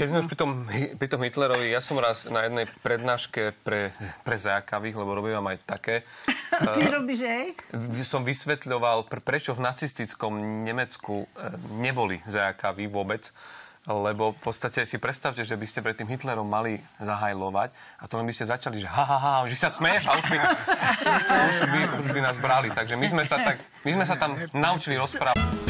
Keď sme už pri tom, pri tom Hitlerovi, ja som raz na jednej prednáške pre, pre zákavých, lebo robím aj také. Ty uh, robíš aj? Som vysvetľoval, pre, prečo v nacistickom Nemecku eh, neboli zákaví vôbec lebo v podstate si predstavte, že by ste pred tým Hitlerom mali zahajlovať a to len by ste začali, že ha, ha, ha, že sa smeješ a už by, už by, už by nás brali. Takže my sme sa, tak, my sme sa tam naučili rozprávať.